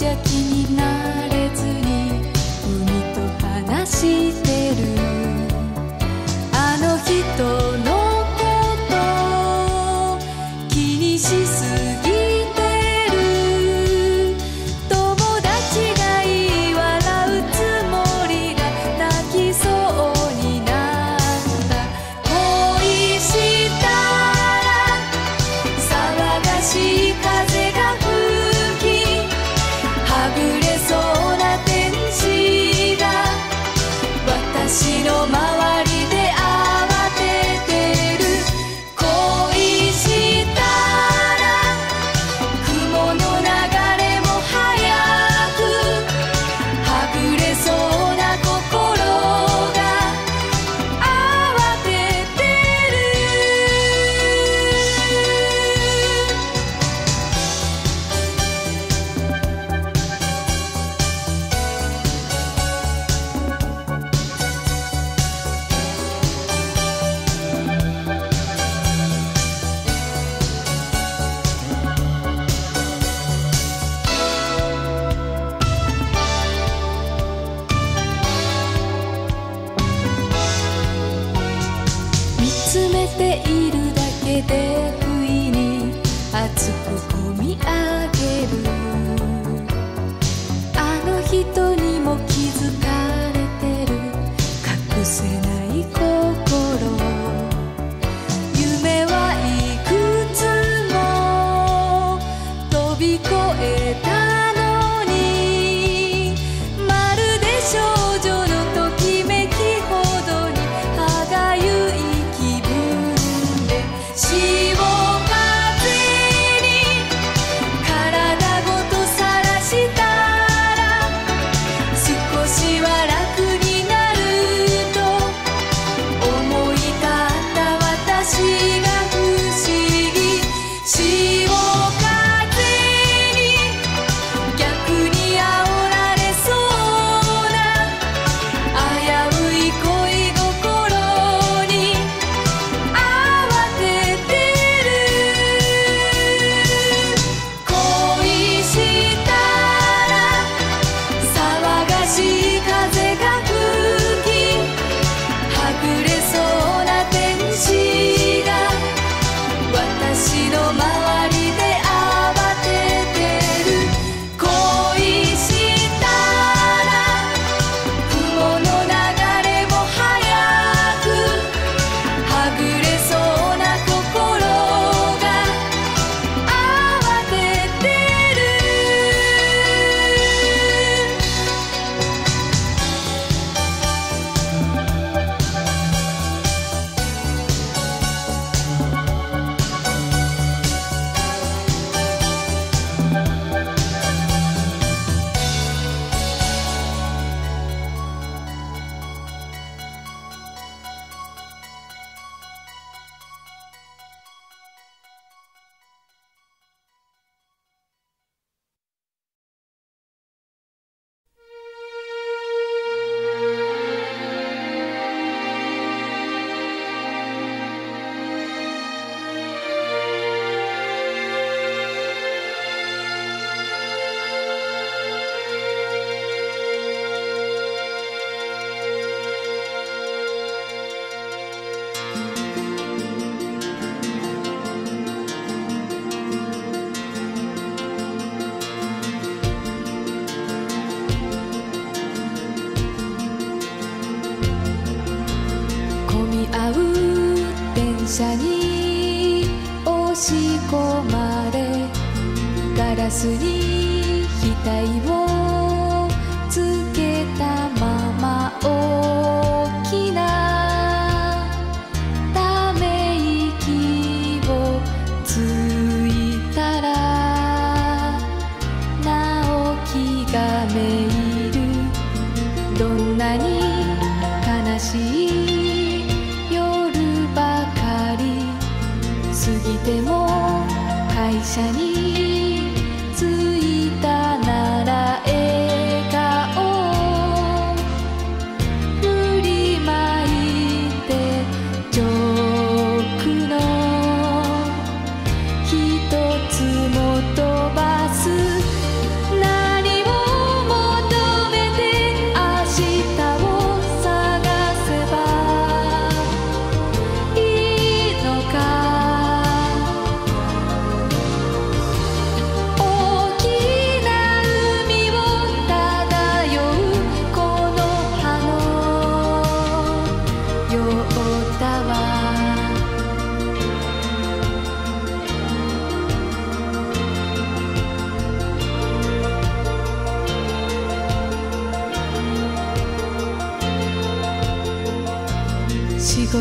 видят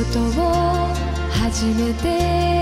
ことを初めて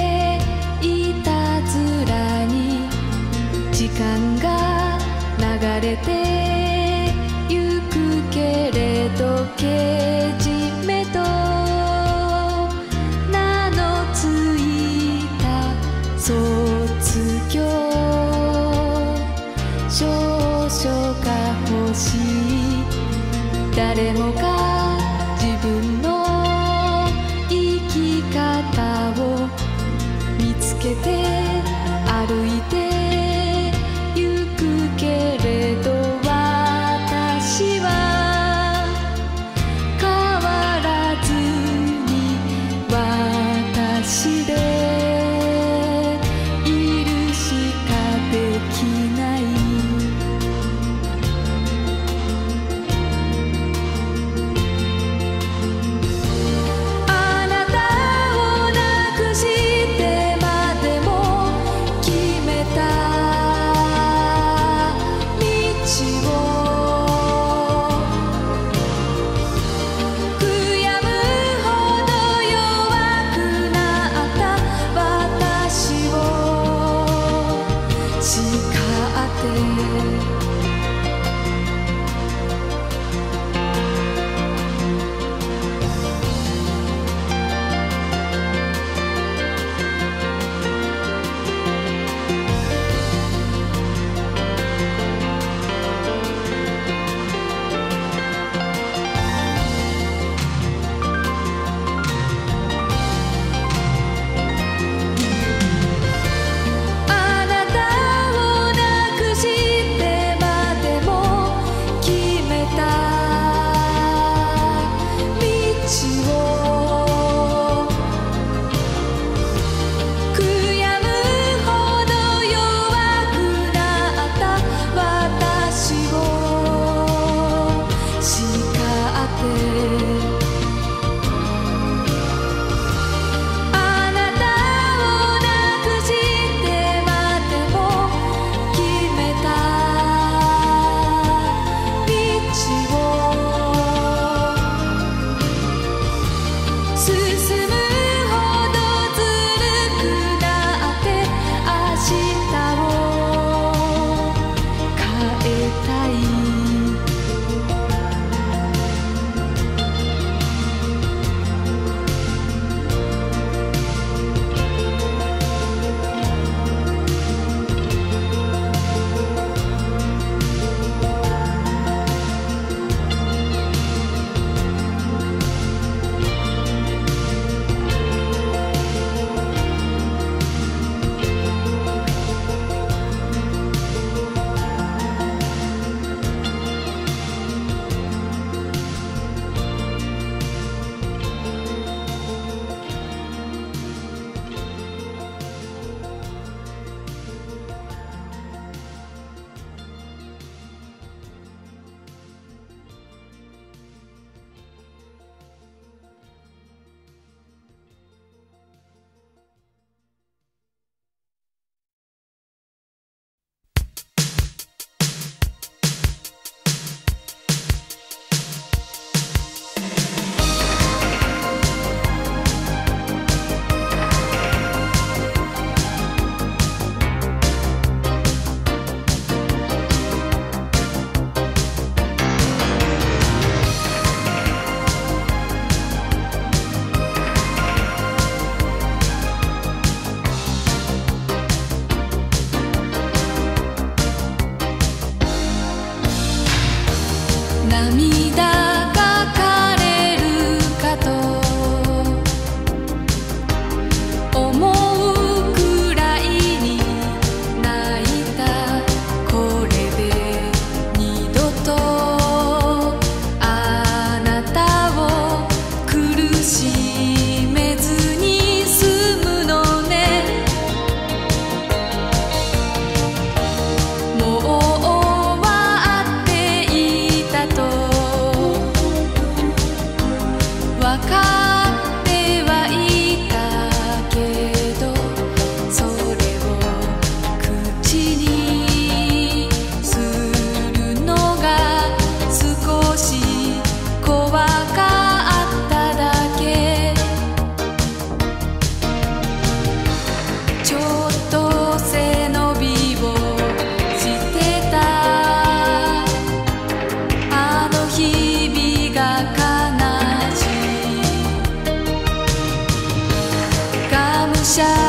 shine.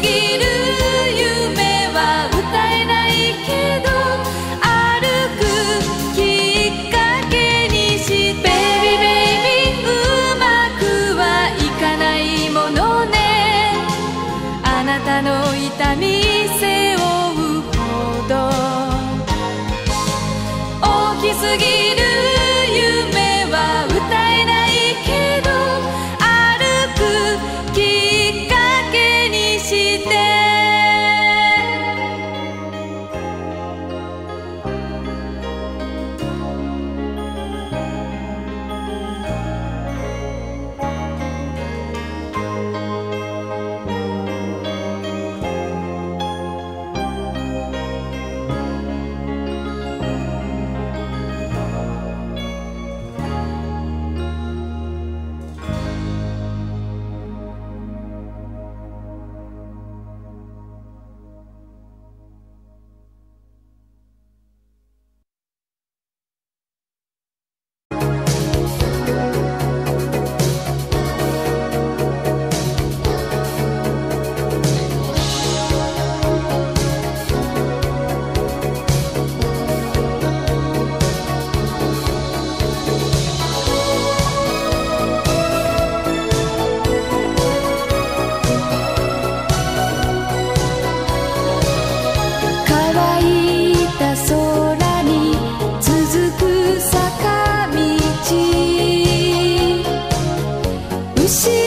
ぎる see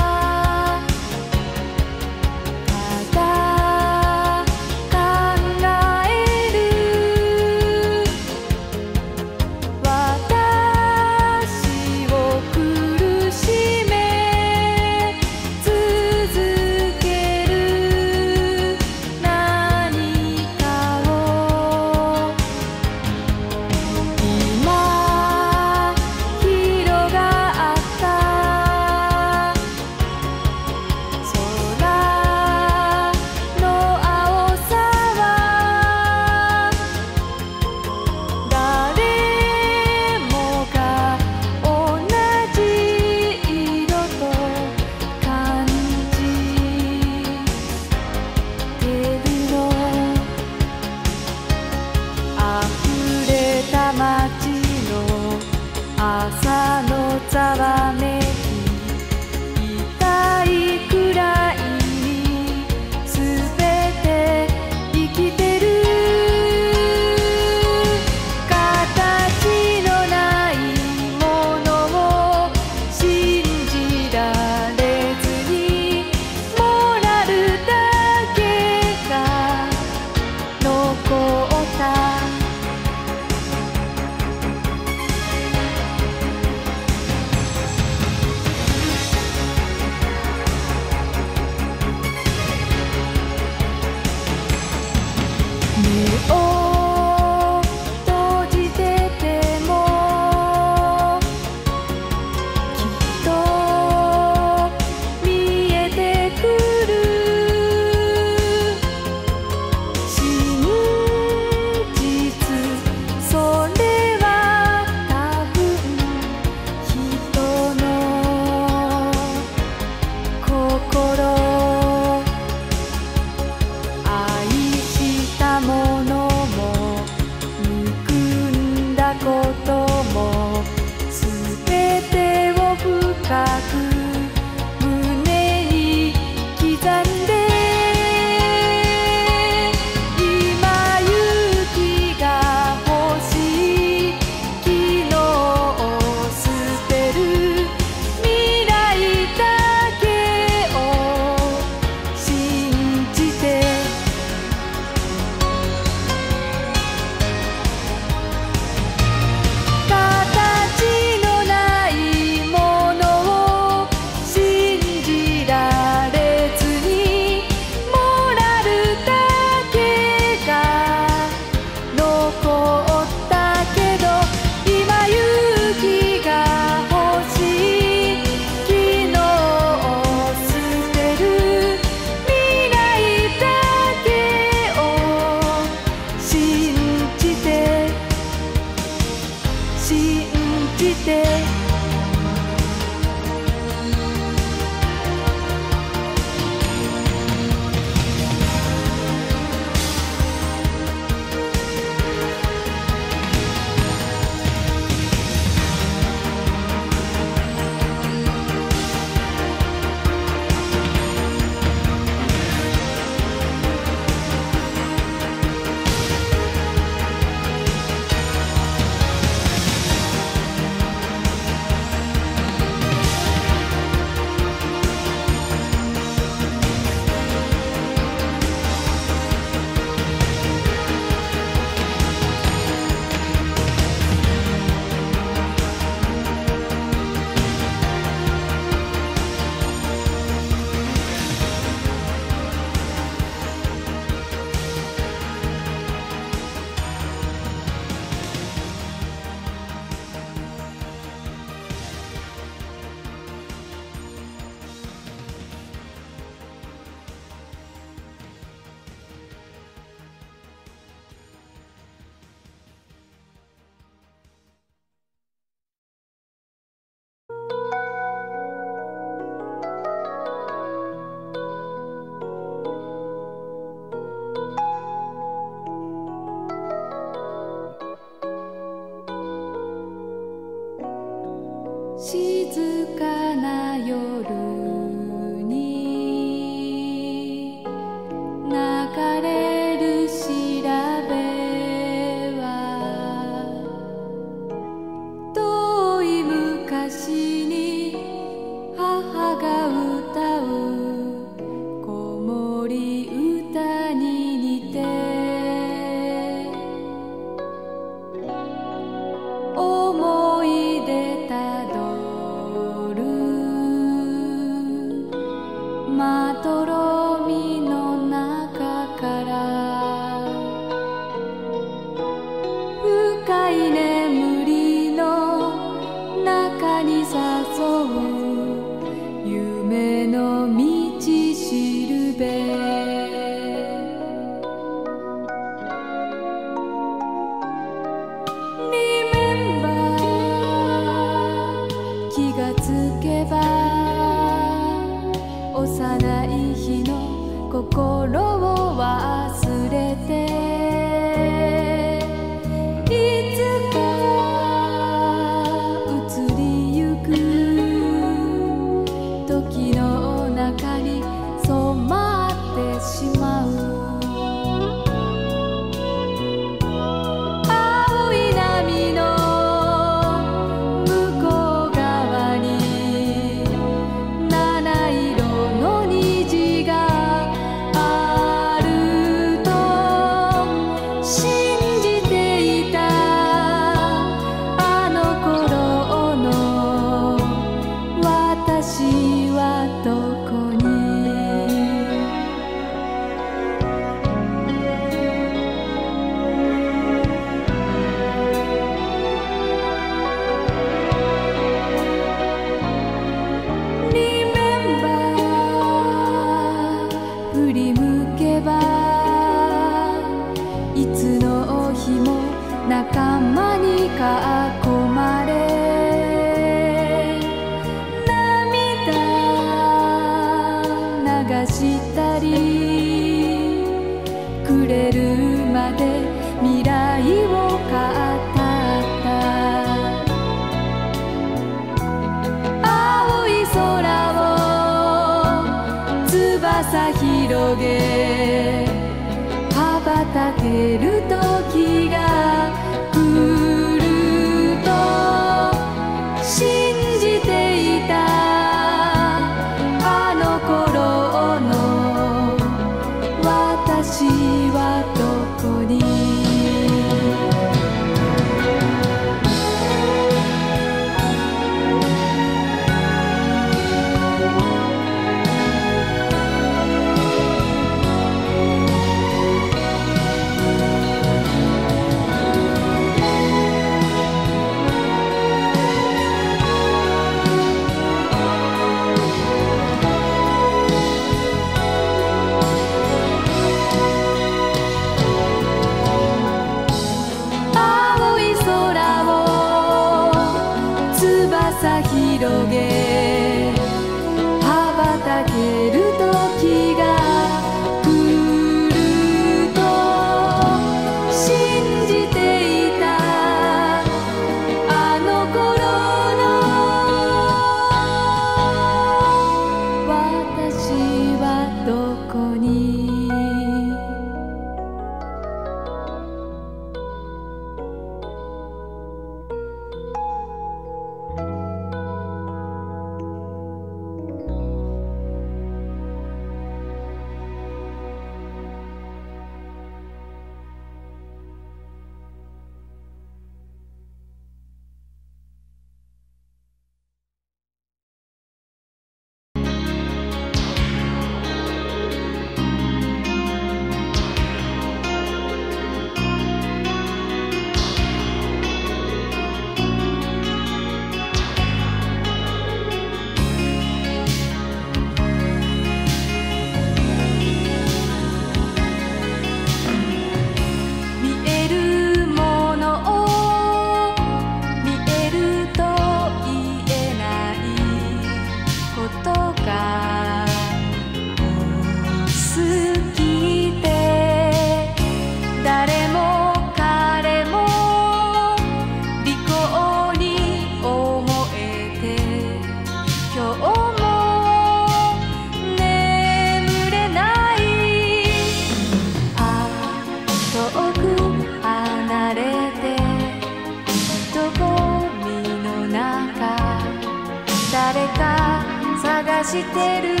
てる